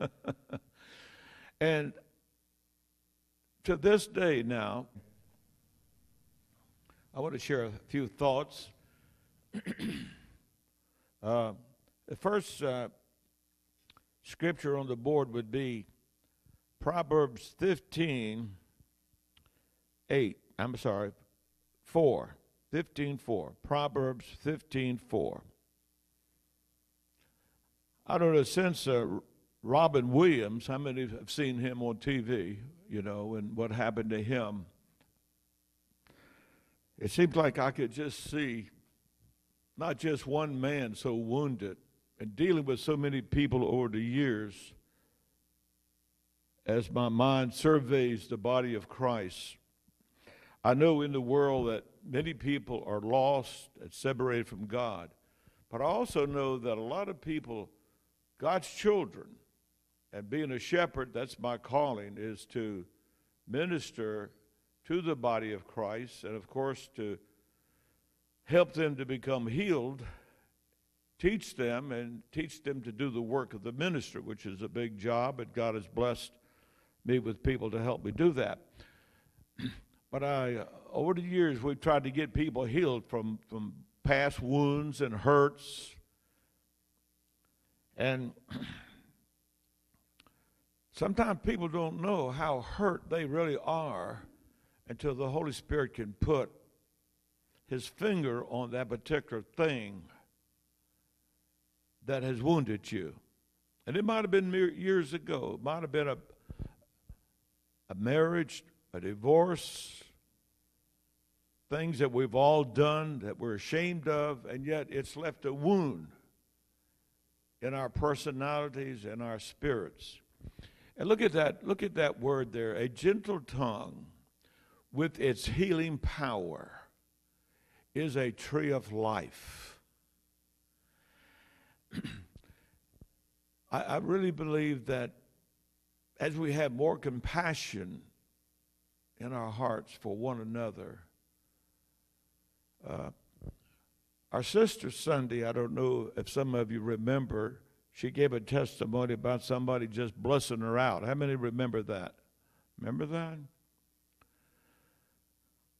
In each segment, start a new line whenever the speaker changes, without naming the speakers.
and to this day now, I want to share a few thoughts. uh, the first uh, scripture on the board would be Proverbs 15, 8. I'm sorry, 4. 15, 4. Proverbs 15, 4. I don't know, since Robin Williams, how many have seen him on TV, you know, and what happened to him? It seems like I could just see not just one man so wounded and dealing with so many people over the years as my mind surveys the body of Christ. I know in the world that many people are lost and separated from God, but I also know that a lot of people, God's children, and being a shepherd, that's my calling, is to minister to the body of Christ, and of course, to help them to become healed, teach them, and teach them to do the work of the minister, which is a big job, and God has blessed me with people to help me do that. but I, uh, over the years, we've tried to get people healed from, from past wounds and hurts. And sometimes people don't know how hurt they really are until the Holy Spirit can put his finger on that particular thing that has wounded you. And it might have been years ago. It might have been a, a marriage, a divorce, things that we've all done that we're ashamed of, and yet it's left a wound in our personalities and our spirits. And look at that, look at that word there, a gentle tongue with its healing power is a tree of life. I, I, really believe that as we have more compassion in our hearts for one another, uh, our sister Sunday, I don't know if some of you remember, she gave a testimony about somebody just blessing her out. How many remember that? Remember that?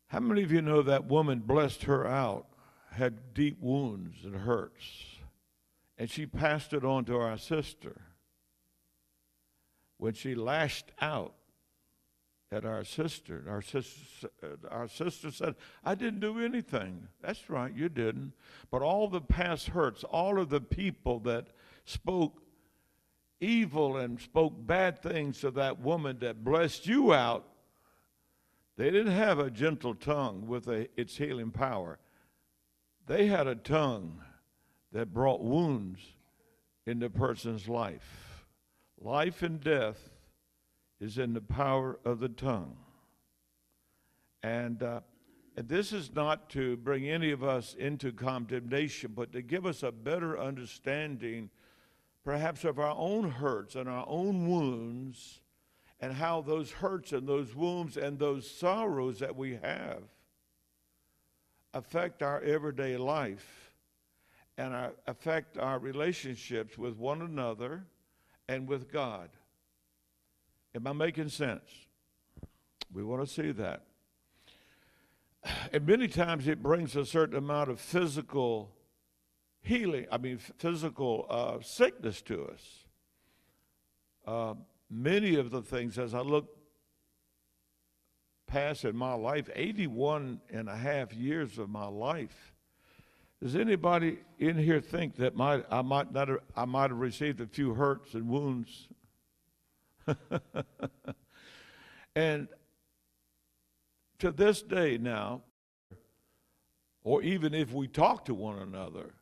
How many of you know that woman blessed her out, had deep wounds and hurts, and she passed it on to our sister? When she lashed out at our sister, our sister, our sister said, I didn't do anything. That's right, you didn't. But all the past hurts, all of the people that spoke evil and spoke bad things to that woman that blessed you out they didn't have a gentle tongue with a, its healing power. They had a tongue that brought wounds in the person's life. Life and death is in the power of the tongue. And, uh, and this is not to bring any of us into condemnation, but to give us a better understanding, perhaps, of our own hurts and our own wounds and how those hurts and those wounds and those sorrows that we have affect our everyday life and our, affect our relationships with one another and with God. Am I making sense? We want to see that. And many times it brings a certain amount of physical healing, I mean, physical uh, sickness to us. Uh, many of the things as I look past in my life, 81 and a half years of my life, does anybody in here think that might, I, might not have, I might have received a few hurts and wounds? and to this day now, or even if we talk to one another,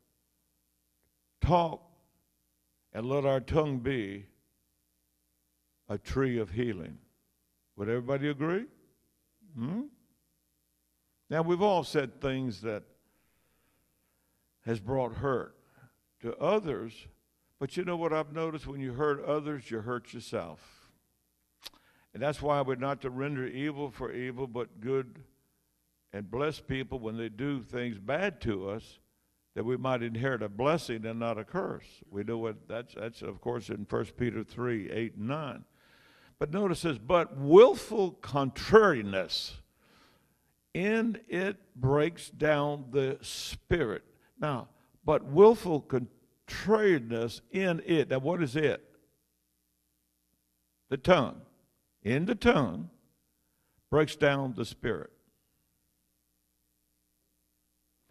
talk and let our tongue be a tree of healing. Would everybody agree? Hmm? Now, we've all said things that has brought hurt to others, but you know what I've noticed? When you hurt others, you hurt yourself. And that's why we're not to render evil for evil, but good and bless people when they do things bad to us that we might inherit a blessing and not a curse. We know what that's, that's of course, in 1 Peter 3 8 and 9. But notice this, but willful contrariness in it breaks down the spirit. Now, but willful contrariness in it. Now, what is it? The tongue. In the tongue breaks down the spirit.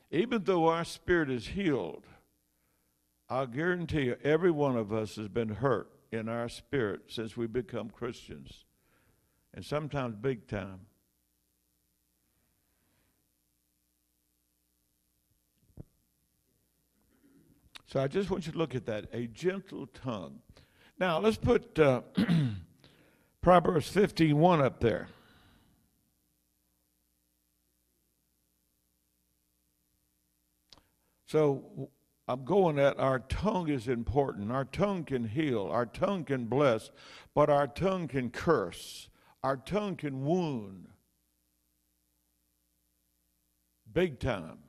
Even though our spirit is healed, I'll guarantee you every one of us has been hurt in our spirit since we become Christians, and sometimes big time. So I just want you to look at that a gentle tongue. Now let's put uh, Proverbs 15:1 up there. So I'm going at our tongue is important. Our tongue can heal, our tongue can bless, but our tongue can curse, our tongue can wound. Big time.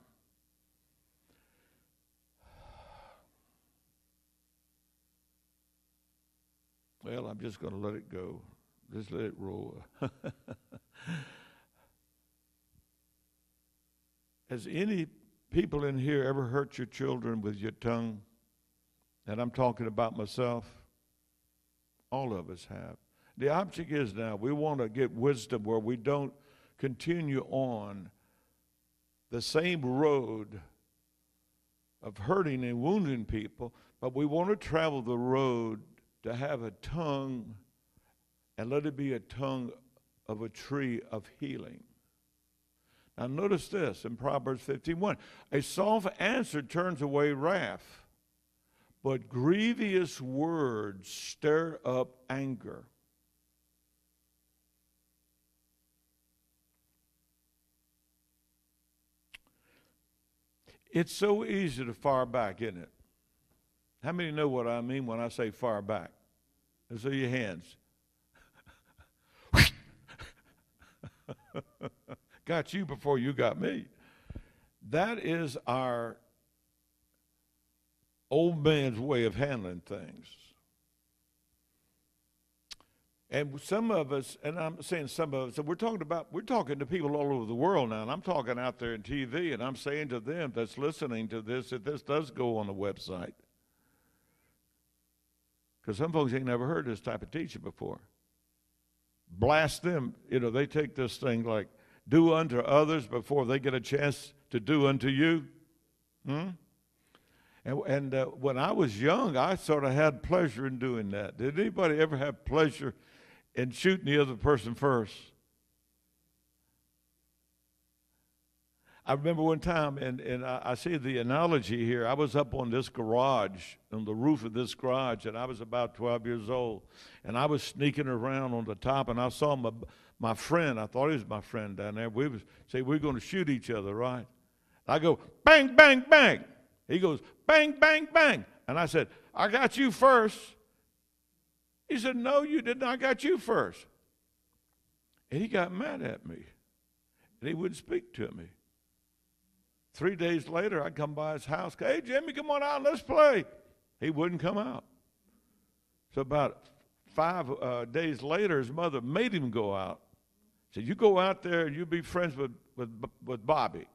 Well, I'm just going to let it go. Just let it roll. Has any people in here ever hurt your children with your tongue? And I'm talking about myself. All of us have. The object is now we want to get wisdom where we don't continue on the same road of hurting and wounding people, but we want to travel the road to have a tongue and let it be a tongue of a tree of healing. Now, notice this in Proverbs 51 a soft answer turns away wrath, but grievous words stir up anger. It's so easy to fire back, isn't it? How many know what I mean when I say fire back? Let's see your hands. Got you before you got me. That is our old man's way of handling things. And some of us, and I'm saying some of us, we're talking about, we're talking to people all over the world now, and I'm talking out there in TV, and I'm saying to them that's listening to this that this does go on the website. Because some folks ain't never heard this type of teaching before. Blast them, you know, they take this thing like, do unto others before they get a chance to do unto you? Hmm? And, and uh, when I was young, I sort of had pleasure in doing that. Did anybody ever have pleasure in shooting the other person first? I remember one time, and, and I, I, see the analogy here. I was up on this garage, on the roof of this garage, and I was about 12 years old. And I was sneaking around on the top, and I saw my, my friend, I thought he was my friend down there. We was say we're going to shoot each other, right? I go bang, bang, bang. He goes bang, bang, bang, and I said, I got you first. He said, No, you didn't. I got you first. And he got mad at me, and he wouldn't speak to me. Three days later, I come by his house. Hey, Jimmy, come on out. Let's play. He wouldn't come out. So about five uh, days later, his mother made him go out. Said, You go out there and you be friends with, with, with Bobby.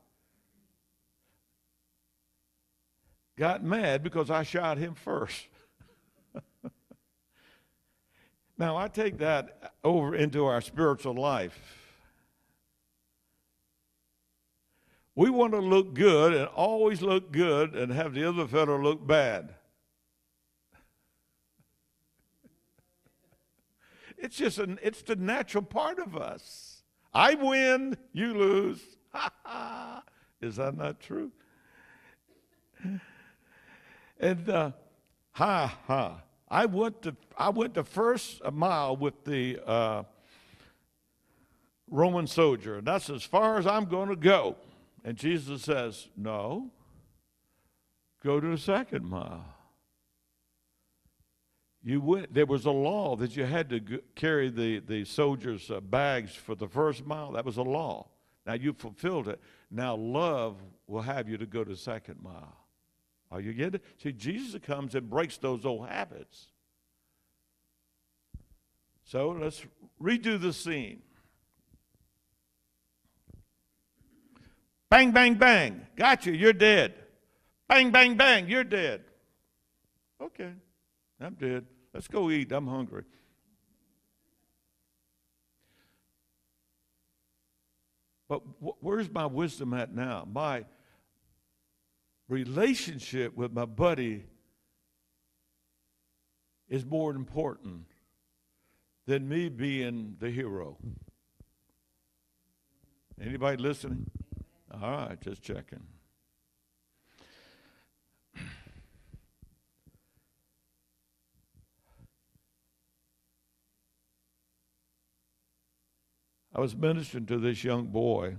Got mad because I shot him first. now, I take that over into our spiritual life. We want to look good and always look good and have the other fellow look bad. It's just an, it's the natural part of us. I win, you lose. Is that not true? And uh, ha ha. I went to I went the first mile with the uh, Roman soldier, and that's as far as I'm going to go. And Jesus says, "No. Go to the second mile." You went, there was a law that you had to g- carry the, the soldiers' uh, bags for the first mile. That was a law. Now you fulfilled it. Now love will have you to go to the second mile. Are you getting it? See, Jesus comes and breaks those old habits. So let's redo the scene. Bang, bang, bang. Got you. You're dead. Bang, bang, bang. You're dead. Okay. I'm dead. Let's go eat. I'm hungry. But wh- where's my wisdom at now? My relationship with my buddy is more important than me being the hero. Anybody listening? All right, just checking. I was ministering to this young boy,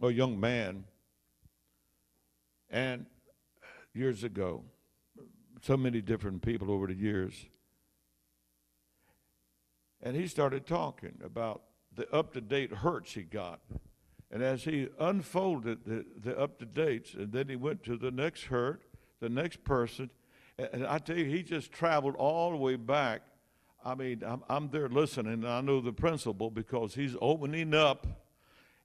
or young man, and years ago, so many different people over the years. And he started talking about the up to date hurts he got. And as he unfolded the, the up to dates, and then he went to the next hurt, the next person, and I tell you, he just traveled all the way back. I mean, I'm, I'm there listening, and I know the principle because he's opening up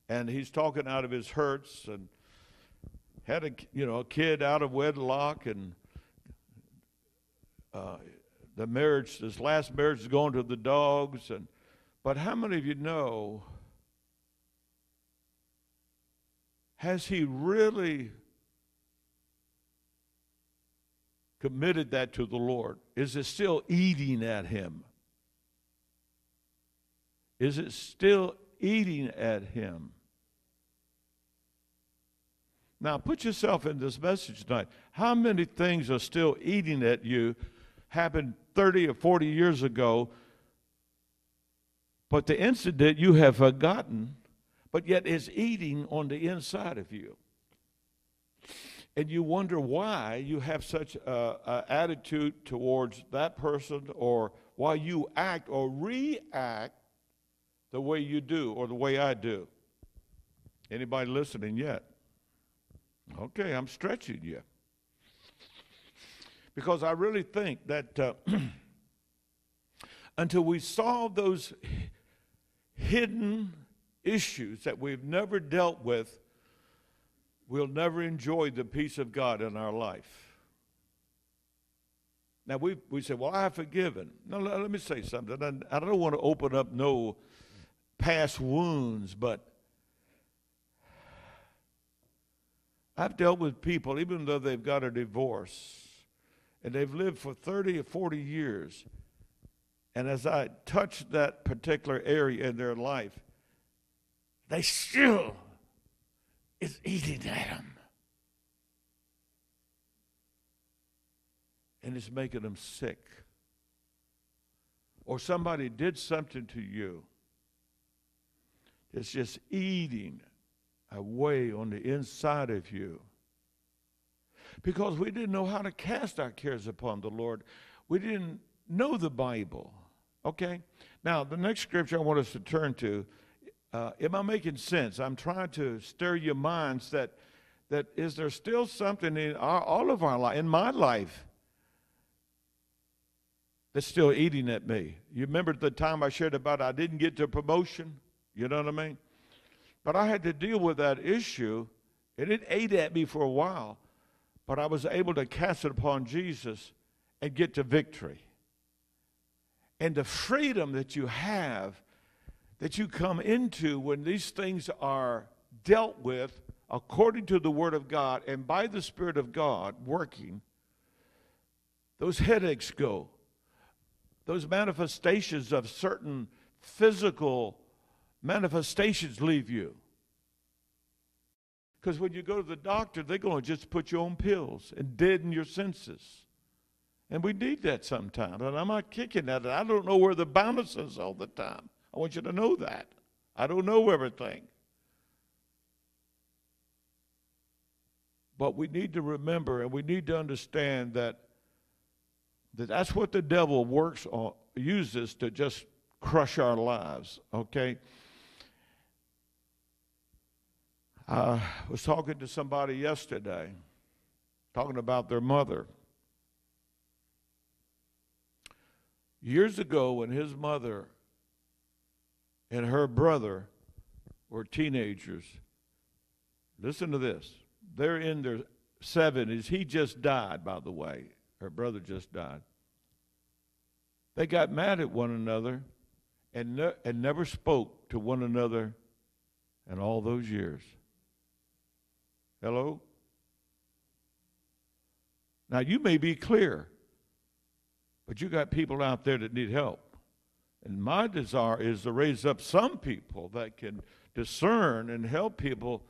and he's talking out of his hurts and had a you know a kid out of wedlock and uh, the marriage this last marriage is going to the dogs and but how many of you know has he really committed that to the Lord? Is it still eating at him? Is it still eating at him? Now, put yourself in this message tonight. How many things are still eating at you, happened 30 or 40 years ago, but the incident you have forgotten, but yet is eating on the inside of you? And you wonder why you have such an attitude towards that person or why you act or react the way you do or the way I do. Anybody listening yet? Okay, I'm stretching you. Because I really think that uh, until we solve those hidden issues that we've never dealt with, we'll never enjoy the peace of God in our life. Now, we, we say, well, I have forgiven. No, let me say something. I don't want to open up no past wounds, but I've dealt with people, even though they've got a divorce and they've lived for 30 or 40 years, and as I touch that particular area in their life, they still is eating at them. And it's making them sick. Or somebody did something to you. It's just eating away on the inside of you. Because we didn't know how to cast our cares upon the Lord. We didn't know the Bible. Okay? Now, the next scripture I want us to turn to, uh, am I making sense? I'm trying to stir your minds that, that is there still something in our, all of our life, in my life, that's still eating at me? You remember the time I shared about I didn't get the promotion? You know what I mean? But I had to deal with that issue, and it ate at me for a while. But I was able to cast it upon Jesus and get to victory. And the freedom that you have, that you come into when these things are dealt with according to the Word of God and by the Spirit of God working, those headaches go. Those manifestations of certain physical manifestations leave you. Because when you go to the doctor, they're going to just put you on pills and deaden your senses. And we need that sometimes. And I'm not kicking at it. I don't know where the balance is all the time. I want you to know that. I don't know everything. But we need to remember and we need to understand that, that that's what the devil works on, uses to just crush our lives, okay? I was talking to somebody yesterday, talking about their mother. Years ago, when his mother and her brother were teenagers, listen to this. They're in their 70s. He just died, by the way. Her brother just died. They got mad at one another and, ne- and never spoke to one another in all those years. Hello? Now, you may be clear, but you got people out there that need help. And my desire is to raise up some people that can discern and help people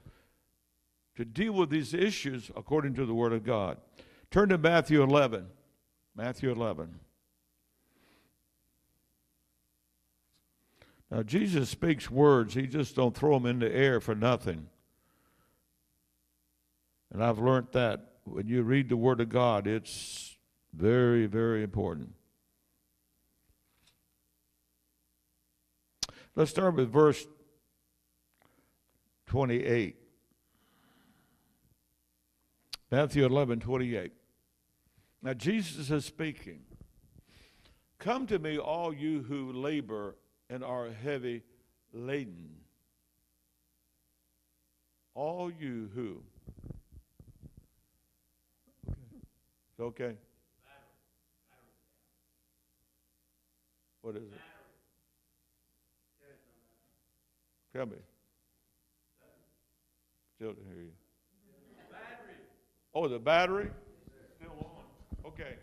to deal with these issues according to the Word of God. Turn to Matthew 11. Matthew 11. Now, Jesus speaks words, he just don't throw them in the air for nothing. And I've learned that when you read the Word of God, it's very, very important. Let's start with verse 28. Matthew 11, 28. Now, Jesus is speaking. Come to me, all you who labor and are heavy laden. All you who. Okay. okay. What is it? Me. Still didn't hear you. Oh, the battery? Still on. Okay.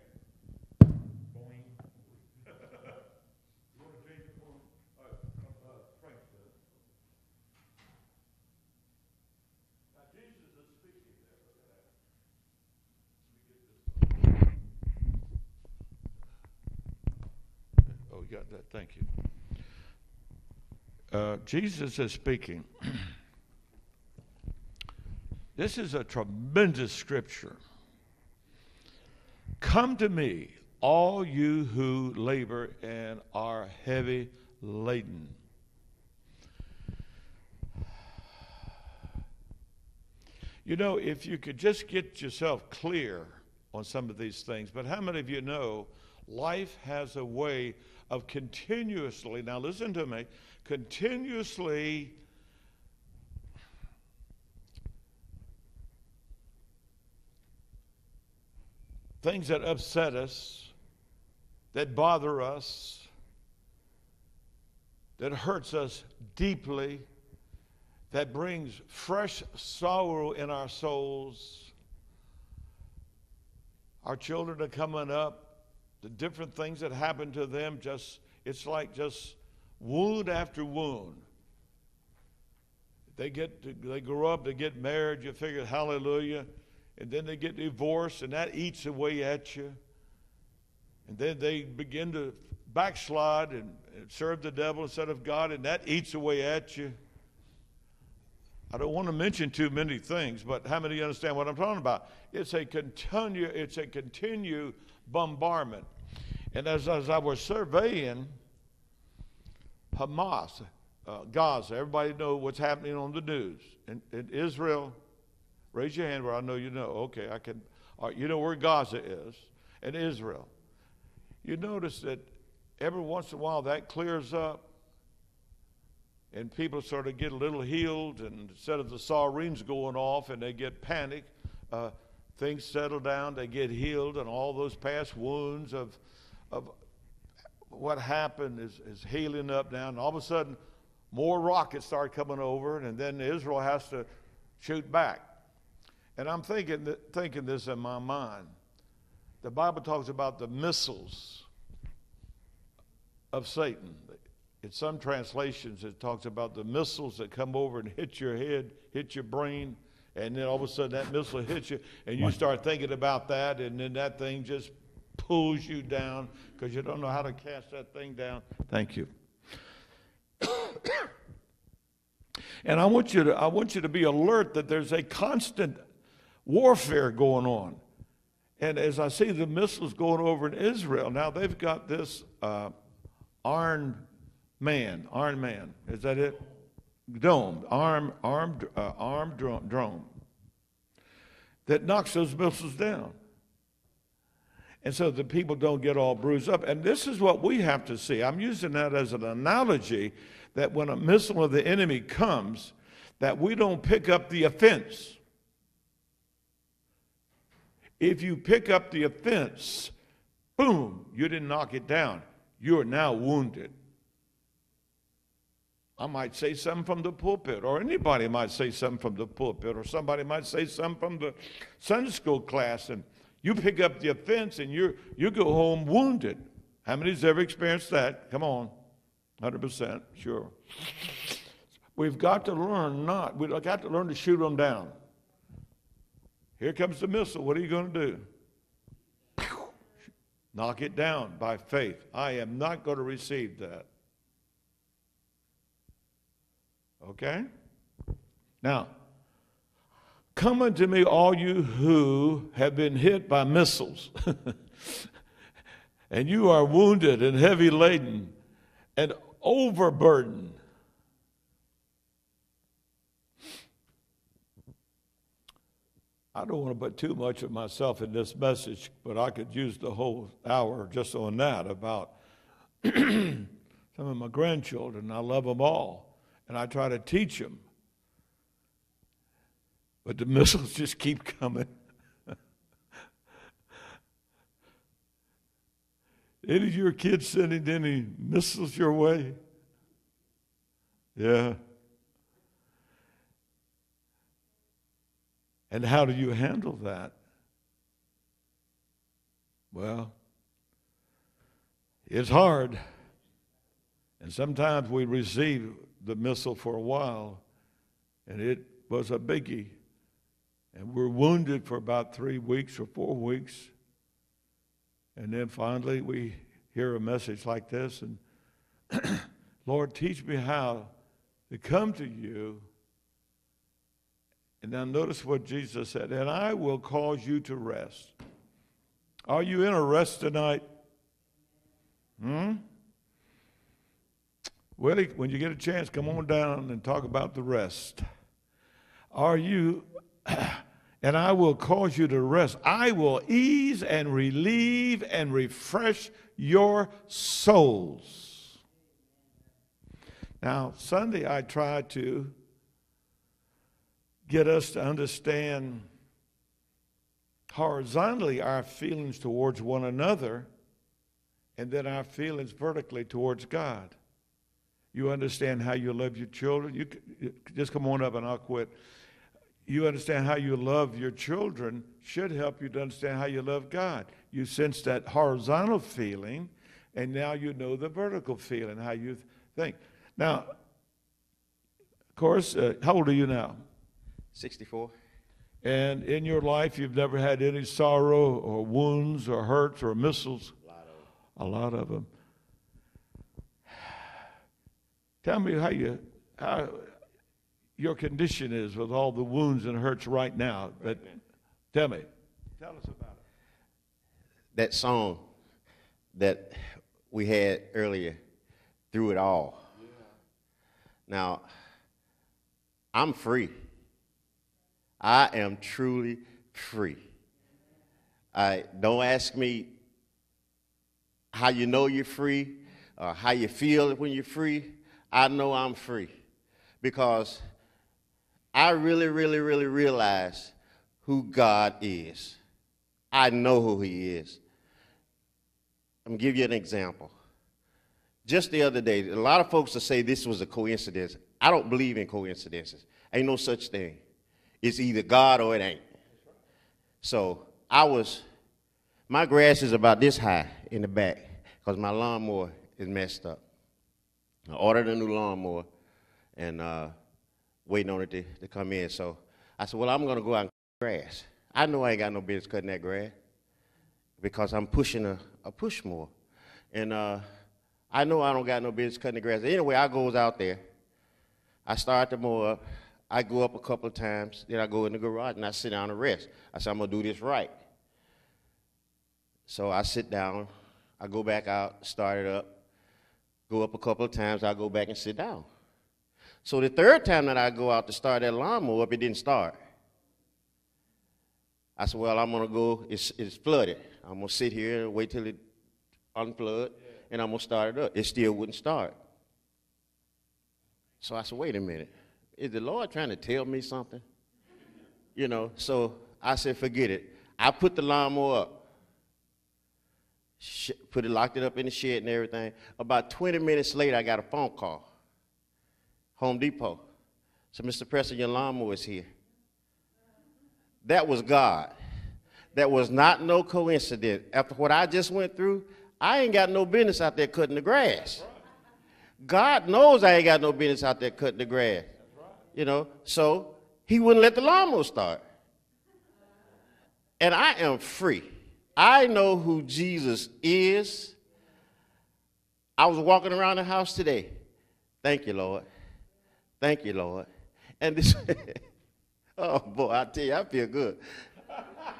Oh, got that. Thank you. Uh, Jesus is speaking. this is a tremendous scripture. Come to me, all you who labor and are heavy laden. You know, if you could just get yourself clear on some of these things, but how many of you know life has a way of continuously, now listen to me, continuously things that upset us, that bother us, that hurts us deeply, that brings fresh sorrow in our souls. Our children are coming up, the different things that happen to them, just it's like just wound after wound. They get to, they grow up, they get married, you figure hallelujah, and then they get divorced, and that eats away at you. And then they begin to backslide and, and serve the devil instead of God, and that eats away at you. I don't want to mention too many things, but how many understand what I'm talking about? It's a continue, it's a continue bombardment. And as, as I was surveying Hamas, uh, Gaza, everybody know what's happening on the news. In, in Israel, raise your hand where I know you know. Okay, I can. you know where Gaza is, and Israel. You notice that every once in a while that clears up and people sort of get a little healed, and instead of the sirens going off and they get panic, uh, things settle down, they get healed, and all those past wounds of, of what happened is, is healing up now. And all of a sudden, more rockets start coming over, and then Israel has to shoot back. And I'm thinking, thinking this in my mind. The Bible talks about the missiles of Satan, in some translations, it talks about the missiles that come over and hit your head, hit your brain, and then all of a sudden that missile hits you, and you start thinking about that, and then that thing just pulls you down because you don't know how to cast that thing down. Thank you. and I want you to I want you to be alert that there's a constant warfare going on. And as I see the missiles going over in Israel, now they've got this uh, Iron Man, Iron Man. Is that it? Dome, arm, armed, uh, armed drone, drone. that knocks those missiles down. And so the people don't get all bruised up. And this is what we have to see. I'm using that as an analogy that when a missile of the enemy comes, that we don't pick up the offense. If you pick up the offense, boom, you didn't knock it down. You are now wounded. I might say something from the pulpit, or anybody might say something from the pulpit, or somebody might say something from the Sunday school class, and you pick up the offense and you you go home wounded. How many's ever experienced that? Come on, 100%, sure. We've got to learn not, we've got to learn to shoot them down. Here comes the missile. What are you going to do? Knock it down by faith. I am not going to receive that. Okay? Now, come unto me, all you who have been hit by missiles, and you are wounded and heavy laden and overburdened. I don't want to put too much of myself in this message, but I could use the whole hour just on that about some of my grandchildren. I love them all and I try to teach them. But the missiles just keep coming. any of your kids sending any missiles your way? Yeah. And how do you handle that? Well, it's hard. And sometimes we receive the missile for a while, and it was a biggie. And we're wounded for about three weeks or four weeks. And then finally, we hear a message like this, and Lord, teach me how to come to you. And now notice what Jesus said, and I will cause you to rest. Are you in a rest tonight? Hmm? Willie, when you get a chance, come on down and talk about the rest. Are you, and I will cause you to rest. I will ease and relieve and refresh your souls. Now, Sunday, I tried to get us to understand horizontally our feelings towards one another and then our feelings vertically towards God. You understand how you love your children. You, just come on up and I'll quit. You understand how you love your children should help you to understand how you love God. You sense that horizontal feeling, and now you know the vertical feeling, how you think. Now, of course, uh, how old are you now?
64.
And in your life, you've never had any sorrow or wounds or hurts or missiles?
A lot of them.
A lot of them. Tell me how you how your condition is with all the wounds and hurts right now. But tell me, tell us about it.
That song that we had earlier, through it all. Yeah. Now, I'm free. I am truly free. I don't ask me how you know you're free or how you feel when you're free. I know I'm free because I really, really, really realize who God is. I know who He is. I'm going to give you an example. Just the other day, a lot of folks will say this was a coincidence. I don't believe in coincidences. Ain't no such thing. It's either God or it ain't. So I was, my grass is about this high in the back because my lawnmower is messed up. I ordered a new lawnmower and uh, waiting on it to, to come in. So I said, well, I'm going to go out and cut grass. I know I ain't got no business cutting that grass because I'm pushing a, a push more. And uh, I know I don't got no business cutting the grass. Anyway, I goes out there. I start the mow up. I go up a couple of times. Then I go in the garage and I sit down and rest. I said, I'm going to do this right. So I sit down. I go back out, start it up go up a couple of times, I go back and sit down. So the third time that I go out to start that lawnmower up, it didn't start. I said, well, I'm gonna go. It's it's flooded. I'm gonna sit here and wait till it unflood, and I'm gonna start it up. It still wouldn't start. So I said, wait a minute. Is the Lord trying to tell me something? You know. So I said, forget it. I put the lawnmower up. Put it, locked it up in the shed and everything. About 20 minutes later, I got a phone call. Home Depot. So, Mr. President, your lawnmower is here. That was God. That was not no coincidence. After what I just went through, I ain't got no business out there cutting the grass. God knows I ain't got no business out there cutting the grass. You know, so he wouldn't let the lawnmower start. And I am free. I know who Jesus is. I was walking around the house today. Thank you, Lord. Thank you, Lord. And this, oh boy, I tell you, I feel good.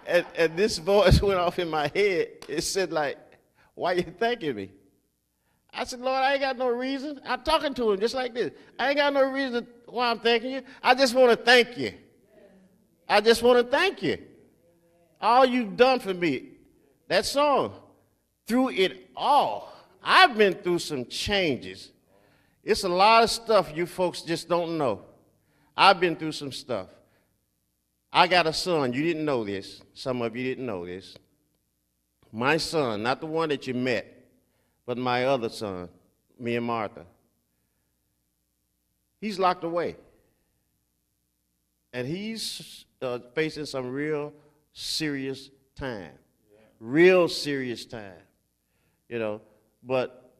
And, and this voice went off in my head. It said, like, why you thanking me? I said, Lord, I ain't got no reason. I'm talking to him just like this. I ain't got no reason why I'm thanking you. I just want to thank you. I just want to thank you. All you've done for me. That song, through it all, I've been through some changes. It's a lot of stuff you folks just don't know. I've been through some stuff. I got a son. You didn't know this. Some of you didn't know this. My son, not the one that you met, but my other son, me and Martha. He's locked away. And he's uh, facing some real serious time. Real serious time. You know, but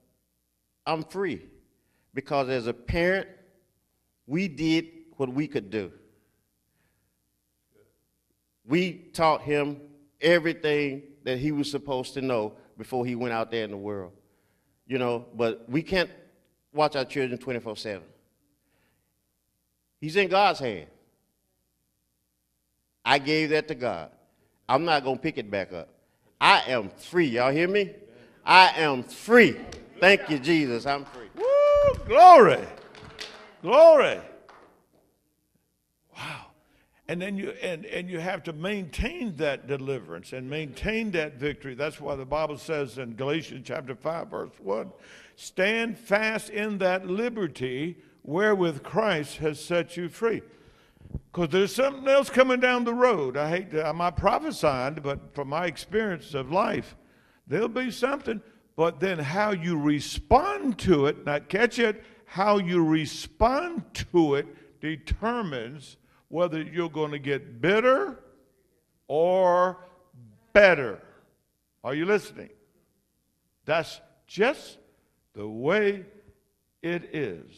I'm free because as a parent, we did what we could do. We taught him everything that he was supposed to know before he went out there in the world. You know, but we can't watch our children 24 7. He's in God's hand. I gave that to God. I'm not going to pick it back up. I am free. Y'all hear me? I am free. Thank you, Jesus. I'm free.
Glory. Glory. Wow. And then you and, and you have to maintain that deliverance and maintain that victory. That's why the Bible says in Galatians chapter 5, verse 1, stand fast in that liberty wherewith Christ has set you free. Because there's something else coming down the road. I hate to, I'm not prophesying, but from my experience of life, there'll be something, but then how you respond to it, not catch it, how you respond to it determines whether you're going to get bitter or better. Are you listening? That's just the way it is.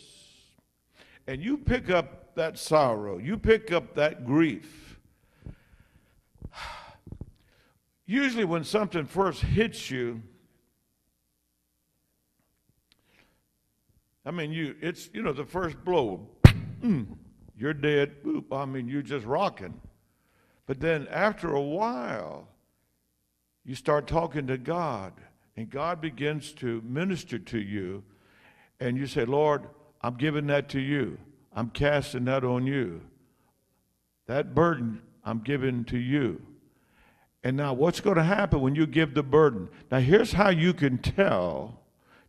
And you pick up that sorrow, you pick up that grief. Usually, when something first hits you, I mean, you it's you know the first blow, mm, you're dead. Boop. I mean, you're just rocking. But then after a while, you start talking to God, and God begins to minister to you, and you say, Lord, I'm giving that to you. I'm casting that on you. That burden I'm giving to you. And now, what's going to happen when you give the burden? Now, here's how you can tell,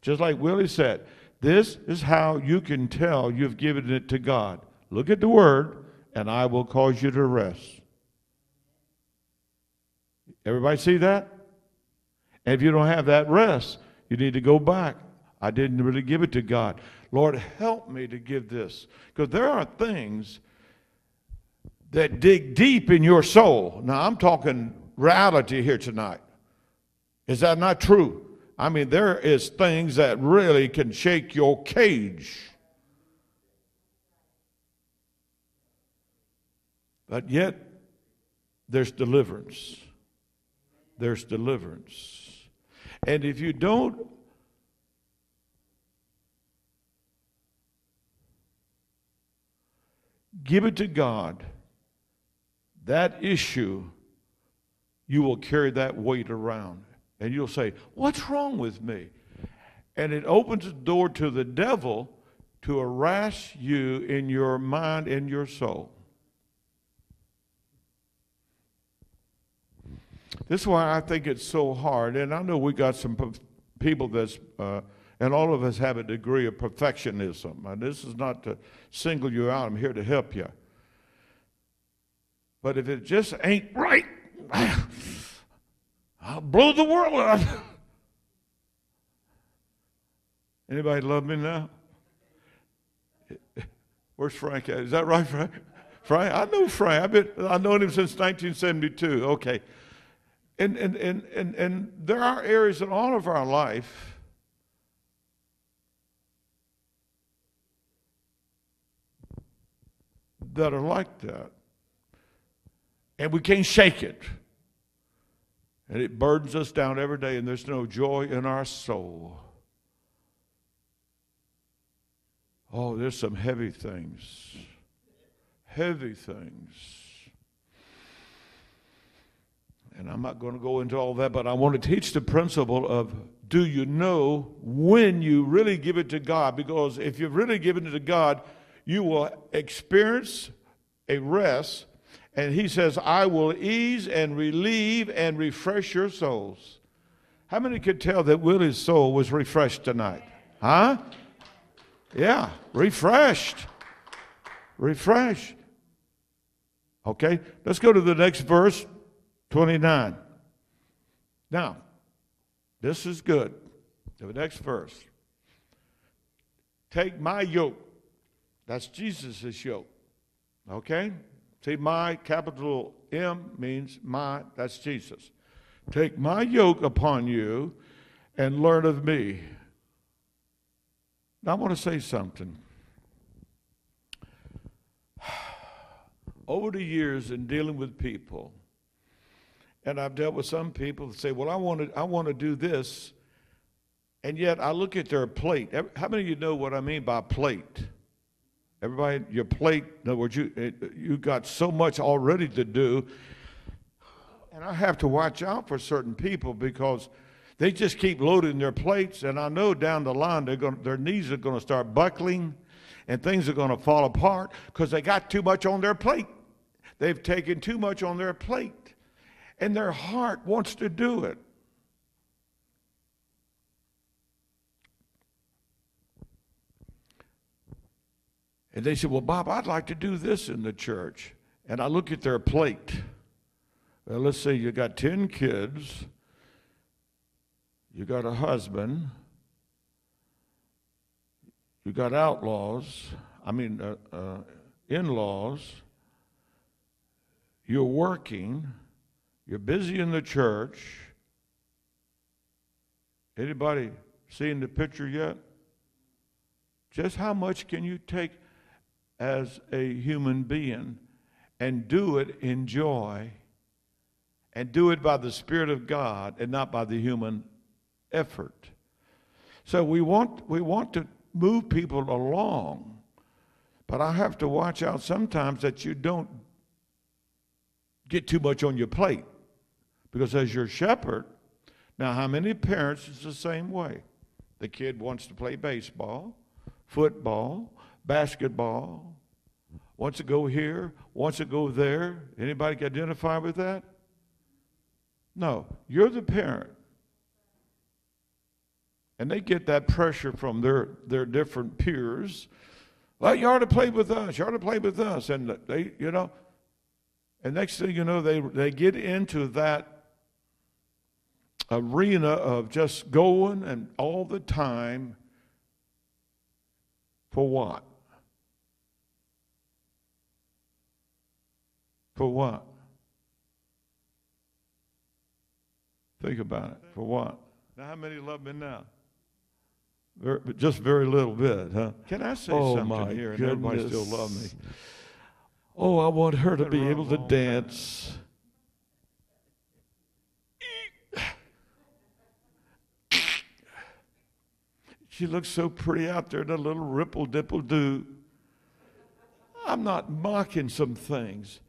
just like Willie said, this is how you can tell you've given it to God. Look at the word, and I will cause you to rest. Everybody see that? And if you don't have that rest, you need to go back. I didn't really give it to God. Lord, help me to give this. Because there are things that dig deep in your soul. Now, I'm talking reality here tonight. Is that not true? I mean, there is things that really can shake your cage. But yet, there's deliverance. There's deliverance. And if you don't give it to God, that issue, you will carry that weight around. And you'll say, What's wrong with me? And it opens the door to the devil to harass you in your mind and your soul. This is why I think it's so hard. And I know we got some people that's, uh, and all of us have a degree of perfectionism. And this is not to single you out, I'm here to help you. But if it just ain't right, I'll blow the world up. Anybody love me now? Where's Frank at? Is that right, Frank? Frank? I know Frank. I've been, I've known him since 1972. Okay. And, and, and, and, and there are areas in all of our life that are like that. And we can't shake it. And it burdens us down every day, and there's no joy in our soul. Oh, there's some heavy things. Heavy things. And I'm not going to go into all that, but I want to teach the principle of do you know when you really give it to God? Because if you've really given it to God, you will experience a rest. And He says, I will ease and relieve and refresh your souls. How many could tell that Willie's soul was refreshed tonight? Huh? Yeah, refreshed. Refreshed. Okay, let's go to the next verse, 29. Now, this is good. The next verse. Take my yoke. That's Jesus' yoke. Okay? See, my capital M means my, that's Jesus. Take my yoke upon you and learn of me. Now, I want to say something. Over the years in dealing with people, and I've dealt with some people that say, Well, I want to, I want to do this, and yet I look at their plate. How many of you know what I mean by plate? Everybody, your plate, in other words, you, you got so much already to do. And I have to watch out for certain people because they just keep loading their plates, and I know down the line they're going, their knees are going to start buckling and things are going to fall apart because they got too much on their plate. They've taken too much on their plate, and their heart wants to do it. And they said, Well, Bob, I'd like to do this in the church. And I look at their plate. Well, let's say you got 10 kids, you got a husband, you got outlaws, I mean, uh, uh, in laws, you're working, you're busy in the church. Anybody seeing the picture yet? Just how much can you take as a human being and do it in joy and do it by the Spirit of God and not by the human effort. So we want, we want to move people along, but I have to watch out sometimes that you don't get too much on your plate. Because as your shepherd, now how many parents is the same way? The kid wants to play baseball, football, basketball, wants to go here, wants to go there. Anybody identify with that? No, you're the parent. And they get that pressure from their, their different peers. Well, you ought to play with us. You ought to play with us. And they, you know, and next thing you know, they, they get into that arena of just going and all the time for what? For what? Think about it. For what? Now, how many love me now? Very, just very little bit, huh? Can I say
oh
something here and
goodness.
everybody still love me?
Oh, I want her to be able to dance.
She looks so pretty out there in a little ripple dipple do. I'm not mocking some things,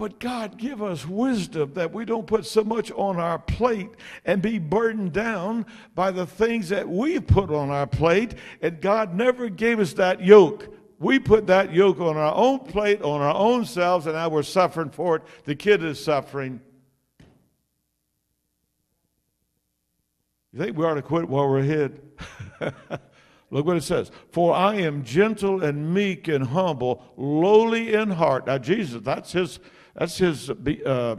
but God give us wisdom that we don't put so much on our plate and be burdened down by the things that we put on our plate. And God never gave us that yoke. We put that yoke on our own plate, on our own selves, and now we're suffering for it. The kid is suffering. You think we ought to quit while we're ahead? Look what it says. For I am gentle and meek and humble, lowly in heart. Now, Jesus, that's his, that's his uh,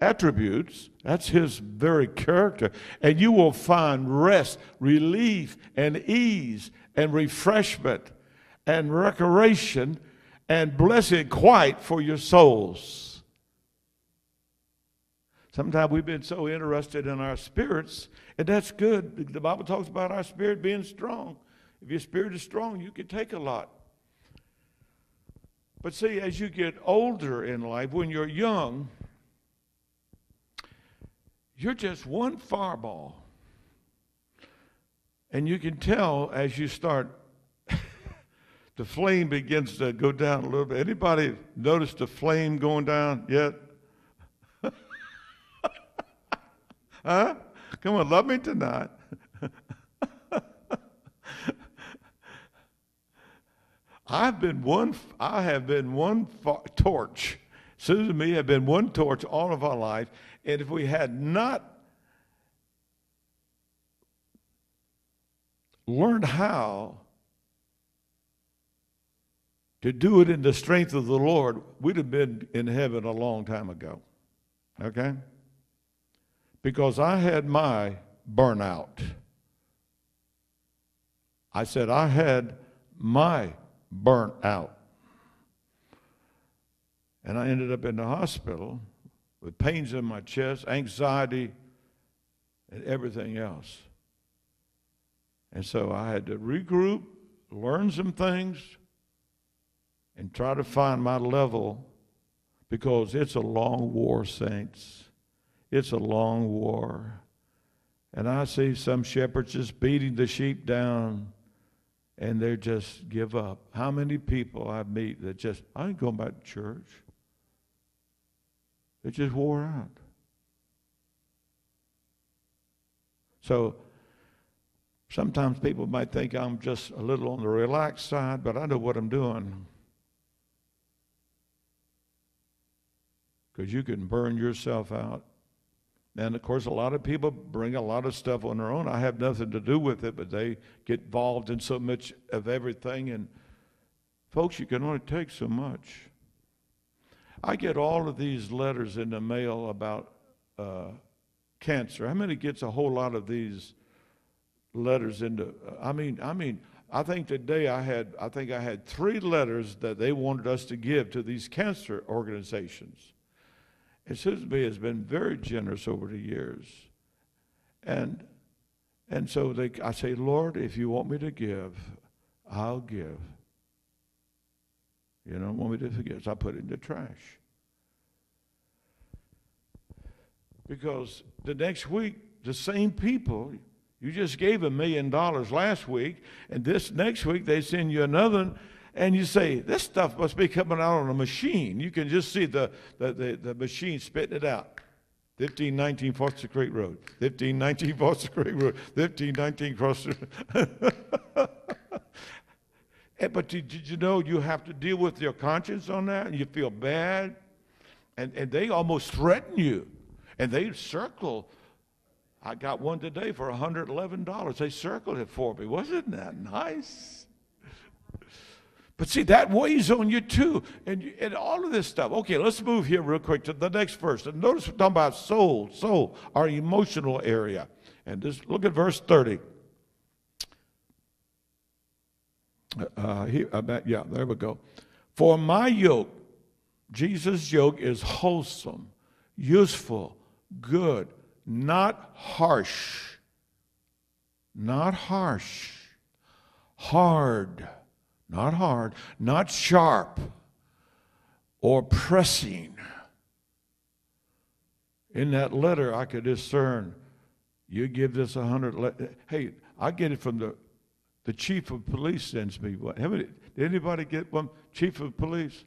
attributes. That's his very character. And you will find rest, relief, and ease, and refreshment, and recreation, and blessed quiet for your souls. Sometimes we've been so interested in our spirits, and that's good. The Bible talks about our spirit being strong. If your spirit is strong, you can take a lot. But see, as you get older in life, when you're young, you're just one fireball. And you can tell as you start, the flame begins to go down a little bit. Anybody notice the flame going down yet? huh? Come on, love me tonight. I've been one. I have been one torch. Susan and me have been one torch all of our life, and if we had not learned how to do it in the strength of the Lord, we'd have been in heaven a long time ago. Okay? Because I had my burnout. I said, I had my burnt out. And I ended up in the hospital with pains in my chest, anxiety, and everything else. And so I had to regroup, learn some things, and try to find my level because it's a long war, saints. It's a long war. And I see some shepherds just beating the sheep down and they just give up. How many people I meet that just, I ain't going back to church. It just wore out. So sometimes people might think I'm just a little on the relaxed side, but I know what I'm doing. Because you can burn yourself out. And of course, a lot of people bring a lot of stuff on their own. I have nothing to do with it, but they get involved in so much of everything. And folks, you can only take so much. I get all of these letters in the mail about uh, cancer. How many gets a whole lot of these letters into? Uh, I mean, I mean, I think today I had, I think I had three letters that they wanted us to give to these cancer organizations. And Susan B has been very generous over the years. And and so they, I say, Lord, if you want me to give, I'll give. You don't want me to forget, so I put it in the trash. Because the next week, the same people, you just gave a million dollars last week, and this next week they send you another and you say, this stuff must be coming out on a machine. You can just see the, the, the, the machine spitting it out. 1519 Foster Creek Road. 1519 Foster Creek Road. 1519 Foster. Eh, but did, you know you have to deal with your conscience on that and you feel bad? And, and they almost threaten you. And they circle. I got one today for $111. They circled it for me. Wasn't that nice? But see, that weighs on you too, and, and all of this stuff. Okay, let's move here real quick to the next verse. And notice we're talking about soul, soul, our emotional area. And just look at verse 30. Uh, here, uh, yeah, there we go. For my yoke, Jesus' yoke is wholesome, useful, good, not harsh. Not harsh, hard not hard, not sharp or pressing. In that letter, I could discern you give this a hundred. Le- hey, I get it from the the chief of police sends me one. Did anybody get one? Chief of police.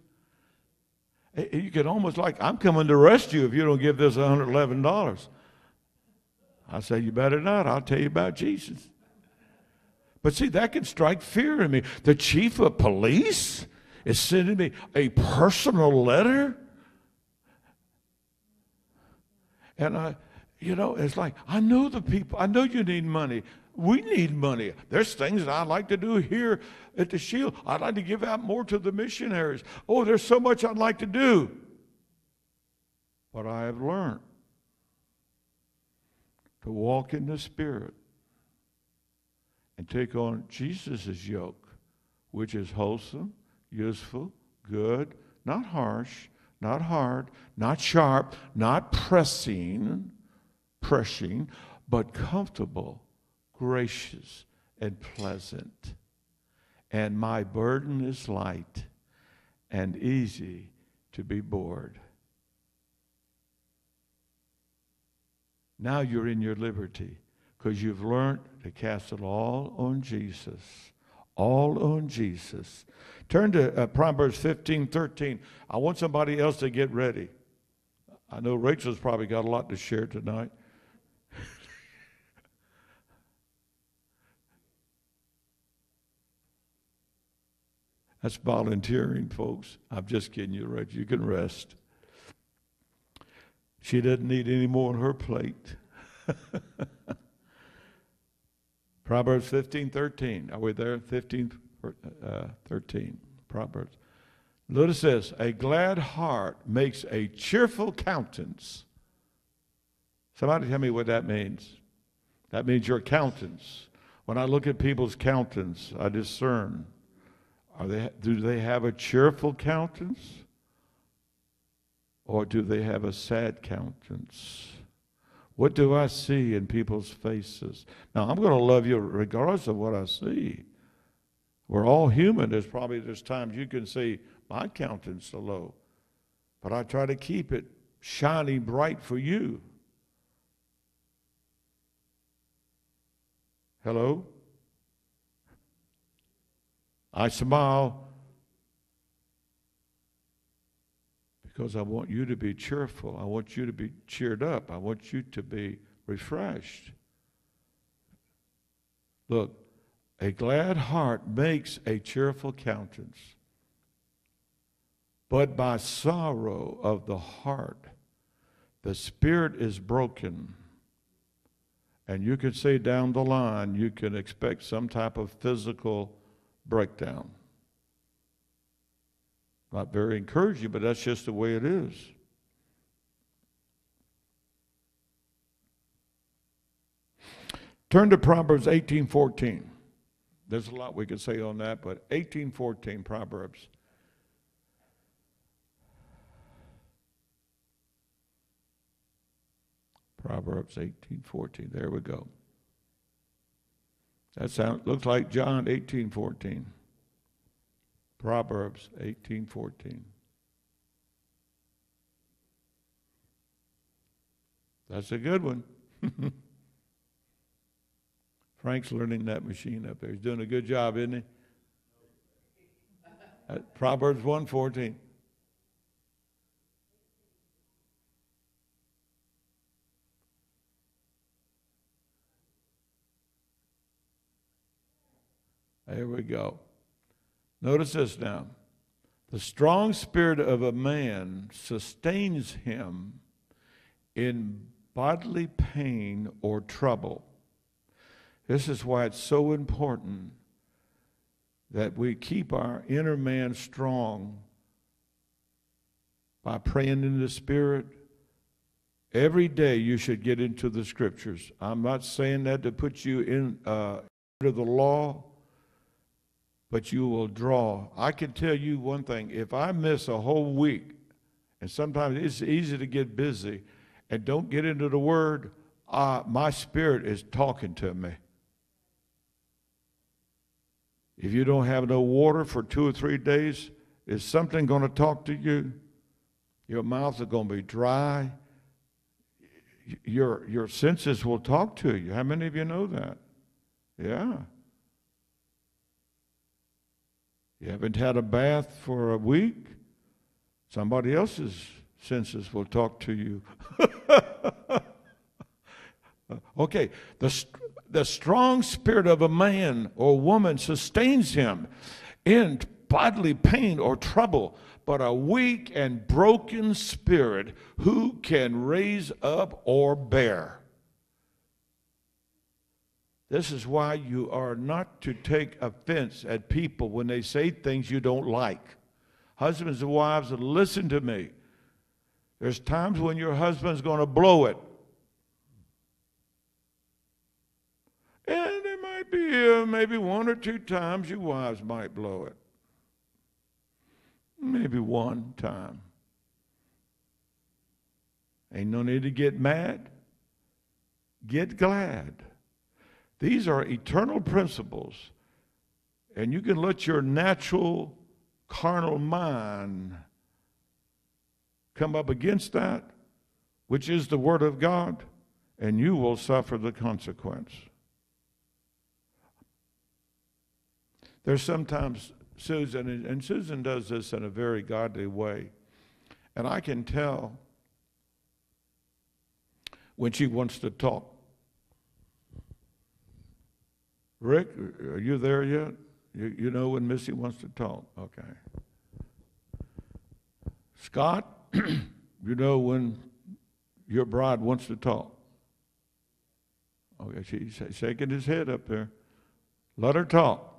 Eh, eh, you can almost like I'm coming to arrest you if you don't give this $111. I say you better not. I'll tell you about Jesus. But see, that can strike fear in me. The chief of police is sending me a personal letter. And I, you know, it's like, I know the people, I know you need money. We need money. There's things that I'd like to do here at the Shield. I'd like to give out more to the missionaries. Oh, there's so much I'd like to do. But I have learned to walk in the Spirit and take on Jesus' yoke, which is wholesome, useful, good, not harsh, not hard, not sharp, not pressing, pressing, but comfortable, gracious, and pleasant. And my burden is light and easy to be bored. Now you're in your liberty because you've learned to cast it all on Jesus. All on Jesus. Turn to uh, Proverbs 15 13. I want somebody else to get ready. I know Rachel's probably got a lot to share tonight. That's volunteering, folks. I'm just kidding you, Rachel. You can rest. She doesn't need any more on her plate. Proverbs 15, 13. Are we there? 15, uh, 13. Proverbs. Notice this a glad heart makes a cheerful countenance. Somebody tell me what that means. That means your countenance. When I look at people's countenance, I discern. Are they, do they have a cheerful countenance? Or do they have a sad countenance? What do I see in people's faces? Now, I'm going to love you regardless of what I see. We're all human. There's probably there's times you can see my countenance so low, but I try to keep it shining bright for you. Hello? I smile because I want you to be cheerful. I want you to be cheered up. I want you to be refreshed. Look, a glad heart makes a cheerful countenance, but by sorrow of the heart, the spirit is broken. And you can say down the line, you can expect some type of physical breakdown. Not very encouraging, but that's just the way it is. Turn to Proverbs 18:14. There's a lot we could say on that, but 18:14 Proverbs. Proverbs 18:14. There we go. That sounds looks like John 18:14. Proverbs 18:14. That's a good one. Frank's learning that machine up there. He's doing a good job, isn't he? At Proverbs 1:14. There we go. Notice this now. The strong spirit of a man sustains him in bodily pain or trouble. This is why it's so important that we keep our inner man strong by praying in the Spirit. Every day you should get into the Scriptures. I'm not saying that to put you in uh, under the law but you will draw. I can tell you one thing if I miss a whole week, and sometimes it's easy to get busy and don't get into the Word, uh, my spirit is talking to me. If you don't have no water for two or three days, is something going to talk to you? Your mouth is going to be dry. Your, your senses will talk to you. How many of you know that? Yeah. You haven't had a bath for a week? Somebody else's senses will talk to you. okay, the, the strong spirit of a man or woman sustains him in bodily pain or trouble, but a weak and broken spirit who can raise up or bear. This is why you are not to take offense at people when they say things you don't like. Husbands and wives, listen to me. There's times when your husband's going to blow it. And there might be uh, maybe one or two times your wives might blow it. Maybe one time. Ain't no need to get mad. Get glad. These are eternal principles. And you can let your natural carnal mind come up against that, which is the Word of God, and you will suffer the consequence. There's sometimes Susan, and Susan does this in a very godly way, and I can tell when she wants to talk. Rick, are you there yet? You, you know when Missy wants to talk? Okay. Scott, you know when your bride wants to talk? Okay, she's shaking his head up there. Let her talk.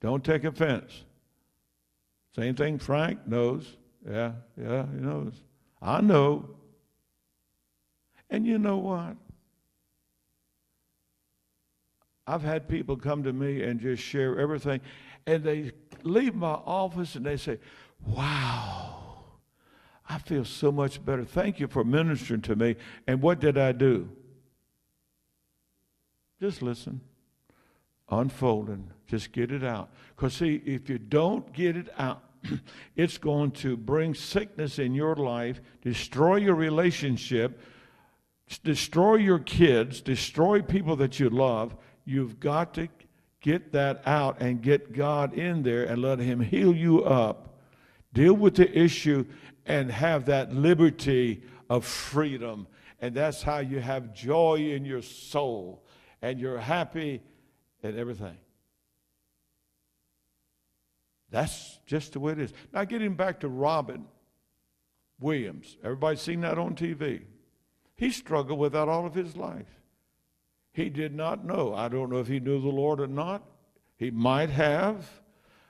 Don't take offense. Same thing Frank knows. Yeah, yeah, he knows. I know. And you know what? I've had people come to me and just share everything, and they leave my office and they say, Wow, I feel so much better. Thank you for ministering to me. And what did I do? Just listen unfolding. Just get it out. Because, see, if you don't get it out, it's going to bring sickness in your life, destroy your relationship, destroy your kids, destroy people that you love. You've got to get that out and get God in there and let Him heal you up. Deal with the issue and have that liberty of freedom. And that's how you have joy in your soul and you're happy and everything. That's just the way it is. Now, getting back to Robin Williams, everybody seen that on TV. He struggled with that all of his life. He did not know. I don't know if he knew the Lord or not. He might have,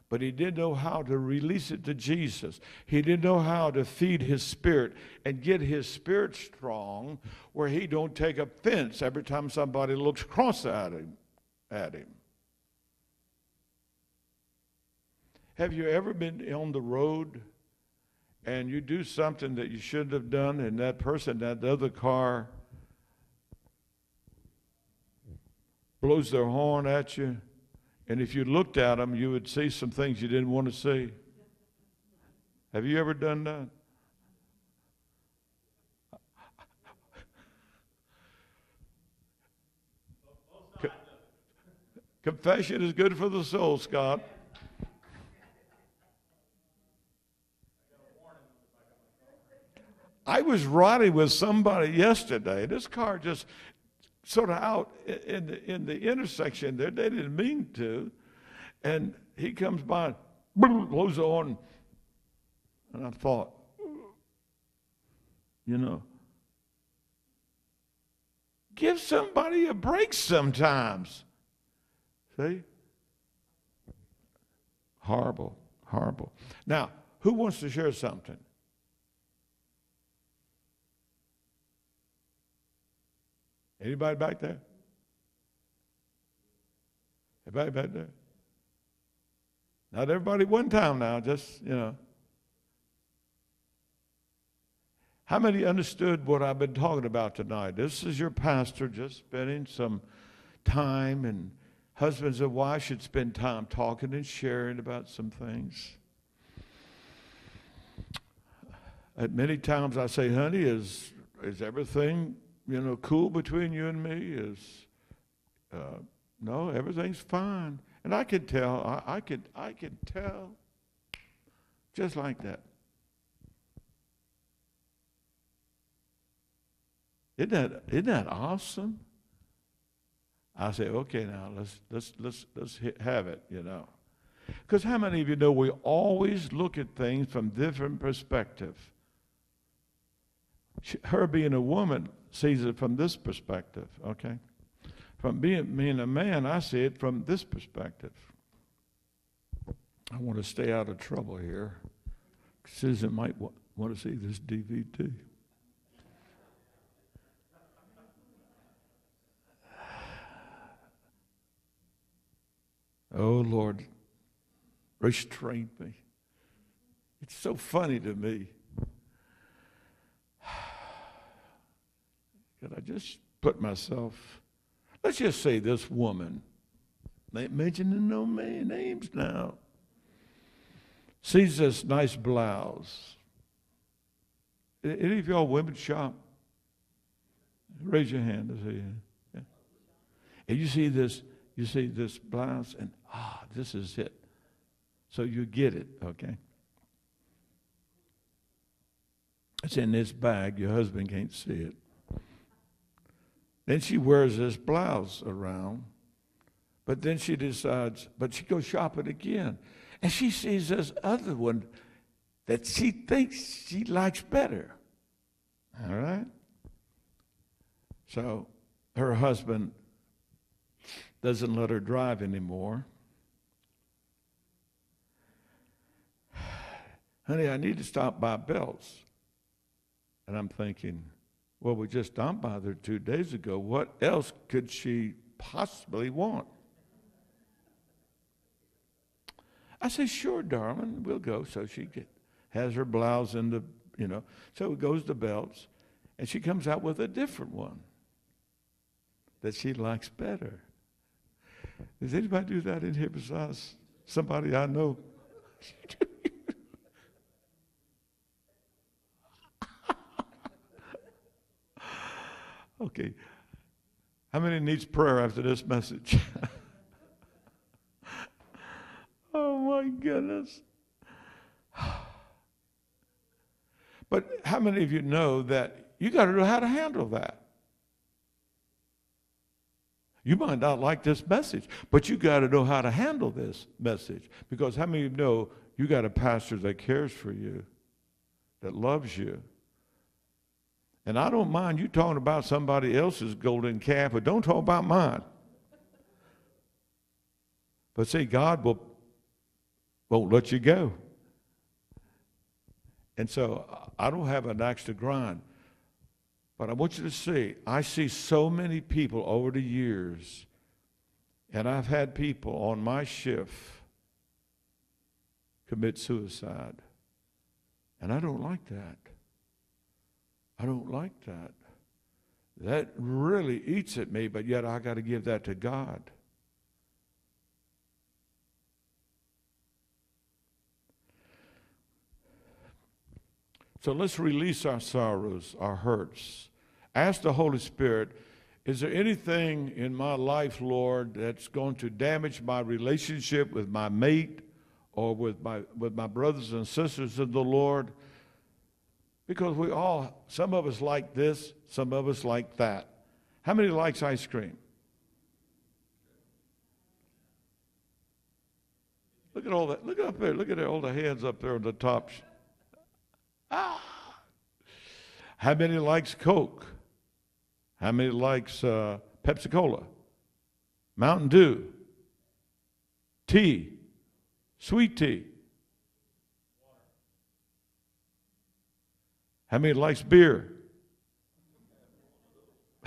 but he did know how to release it to Jesus. He didn't know how to feed his spirit and get his spirit strong where he don't take offense every time somebody looks cross at him at him. Have you ever been on the road and you do something that you shouldn't have done, and that person, that other car, blows their horn at you? And if you looked at them, you would see some things you didn't want to see. Have you ever done that? Confession is good for the soul, Scott. I was riding with somebody yesterday. This car just sort of out in the, in the intersection there. They didn't mean to. And he comes by, blows on. And I thought, you know, give somebody a break sometimes. See? Horrible, horrible. Now, who wants to share something? Anybody back there? Everybody back there? Not everybody one time now, just, you know. How many understood what I've been talking about tonight? This is your pastor just spending some time and husbands and wives should spend time talking and sharing about some things. At many times I say, honey, is, is everything, you know, cool between you and me? Is, uh, no, everything's fine. And I could tell, I, I could, I could tell just like that. Isn't that, isn't that awesome? I say, okay, now let's let's let's let's have it, you know. Because how many of you know we always look at things from different perspective? She, her being a woman sees it from this perspective, okay? From being, being a man, I see it from this perspective. I want to stay out of trouble here. Susan might wa- want to see this DVD. Oh, Lord, restrain me. It's so funny to me. Could I just put myself, let's just say this woman, ain't mentioning no man names now, sees this nice blouse. Any of y'all women shop? Raise your hand. Yeah. And you see this, you see this blouse, and ah, this is it. So you get it, okay? It's in this bag. Your husband can't see it. Then she wears this blouse around, but then she decides, but she goes shopping again. And she sees this other one that she thinks she likes better. All right? So her husband doesn't let her drive anymore. Honey, I need to stop by Belk's. And I'm thinking, well, we just stopped by there two days ago. What else could she possibly want? I said, sure, darling, we'll go. So she get, has her blouse in the, you know, so it goes to Belk's, and she comes out with a different one that she likes better. Does anybody do that in here besides somebody I know? okay. How many needs prayer after this message? oh my goodness. But how many of you know that you got to know how to handle that? You might not like this message, but you got to know how to handle this message. Because how many of you know you got a pastor that cares for you, that loves you? And I don't mind you talking about somebody else's golden calf, but don't talk about mine. But see, God will, won't let you go. And so I don't have an axe to grind. But I want you to see, I see so many people over the years, and I've had people on my shift commit suicide. And I don't like that. I don't like that. That really eats at me, but yet I got to give that to God. So let's release our sorrows, our hurts. Ask the Holy Spirit, is there anything in my life, Lord, that's going to damage my relationship with my mate or with my, with my brothers and sisters in the Lord? Because we all, some of us like this, some of us like that. How many likes ice cream? Look at all that. Look up there. Look at all the hands up there on the top. Ah. How many likes Coke? How many likes uh, Pepsi Cola? Mountain Dew? Tea? Sweet tea? How many likes beer?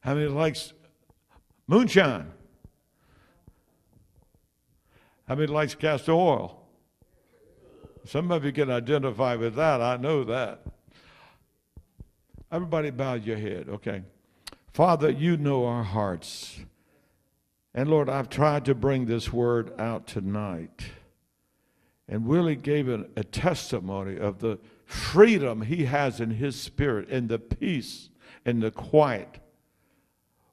How many likes moonshine? How many likes castor oil? Some of you can identify with that. I know that. Everybody bow your head, okay? Father, you know our hearts. And Lord, I've tried to bring this word out tonight. And Willie gave a, a testimony of the freedom he has in his spirit and the peace and the quiet.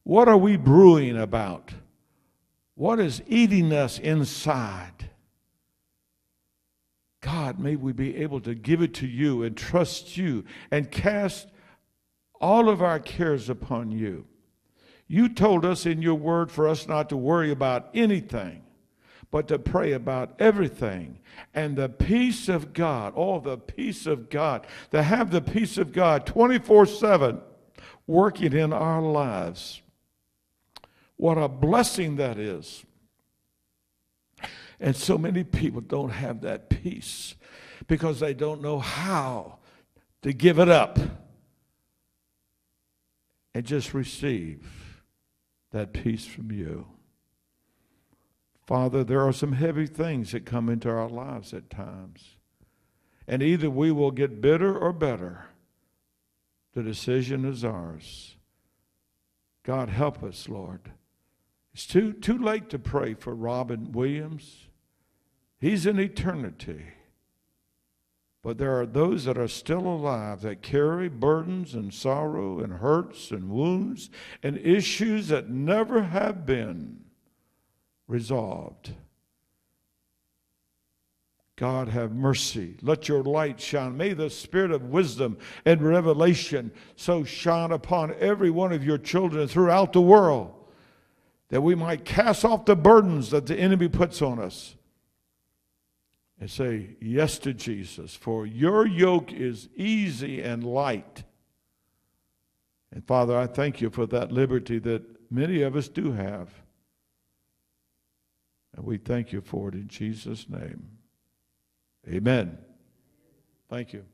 What are we brewing about? What is eating us inside? God, may we be able to give it to you and trust you and cast all of our cares upon you. You told us in your word for us not to worry about anything, but to pray about everything. And the peace of God, oh, the peace of God, to have the peace of God 24 7 working in our lives. What a blessing that is. And so many people don't have that peace because they don't know how to give it up and just receive that peace from you. Father, there are some heavy things that come into our lives at times. And either we will get bitter or better. The decision is ours. God, help us, Lord. It's too, too late to pray for Robin Williams. He's in eternity. But there are those that are still alive that carry burdens and sorrow and hurts and wounds and issues that never have been resolved. God have mercy. Let your light shine. May the spirit of wisdom and revelation so shine upon every one of your children throughout the world that we might cast off the burdens that the enemy puts on us and say yes to Jesus, for your yoke is easy and light. And Father, I thank you for that liberty that many of us do have. And we thank you for it in Jesus' name. Amen. Thank you.